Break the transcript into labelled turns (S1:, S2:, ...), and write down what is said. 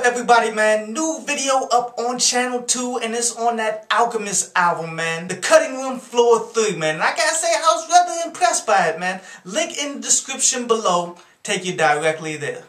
S1: up everybody man? New video up on channel 2 and it's on that Alchemist album man. The Cutting Room Floor 3 man. And I gotta say I was rather impressed by it man. Link in the description below. Take you directly there.